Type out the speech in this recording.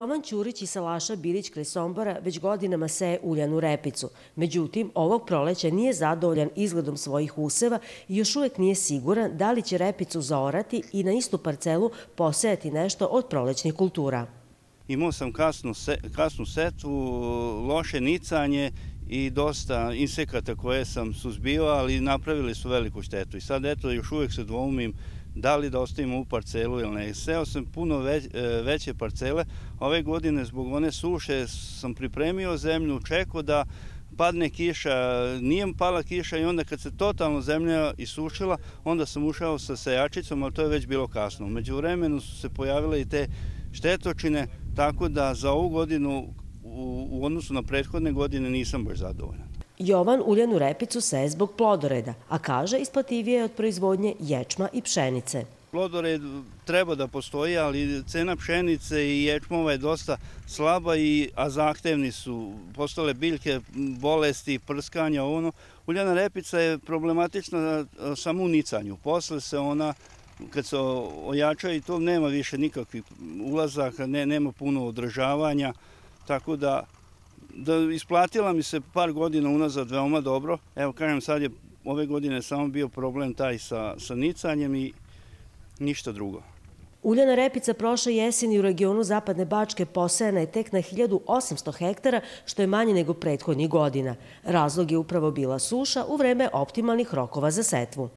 Roman Ćurić i Salaša Bilić kraj Sombora već godinama seje uljanu repicu. Međutim, ovog proleća nije zadovoljan izgledom svojih useva i još uvek nije siguran da li će repicu zaorati i na istu parcelu posejati nešto od prolećnih kultura. Imao sam kasnu, se, kasnu setvu, loše nicanje i dosta insekata koje sam suzbio, ali napravili su veliku štetu. I sad eto, još uvek se dvoumim da li da ostavimo u parcelu ili ne. Seo sam puno već, e, veće parcele. Ove godine zbog one suše sam pripremio zemlju, čekao da padne kiša, nije pala kiša i onda kad se totalno zemlja isušila, onda sam ušao sa sejačicom, ali to je već bilo kasno. Među vremenu su se pojavile i te štetočine, tako da za ovu godinu u, u odnosu na prethodne godine nisam baš zadovoljan. Jovan uljanu repicu seje zbog plodoreda, a kaže isplativije je od proizvodnje ječma i pšenice. Plodored treba da postoji, ali cena pšenice i ječmova je dosta slaba, i, a zahtevni su. Postale biljke, bolesti, prskanja, ono. Uljana repica je problematična samo u nicanju. Posle se ona kad se ojača i to nema više nikakvih ulazaka, ne, nema puno održavanja, tako da da isplatila mi se par godina unazad veoma dobro. Evo, kažem, sad je ove godine samo bio problem taj sa, sa nicanjem i ništa drugo. Uljana repica prošle jeseni u regionu Zapadne Bačke posejana je tek na 1800 hektara, što je manje nego prethodnih godina. Razlog je upravo bila suša u vreme optimalnih rokova za setvu.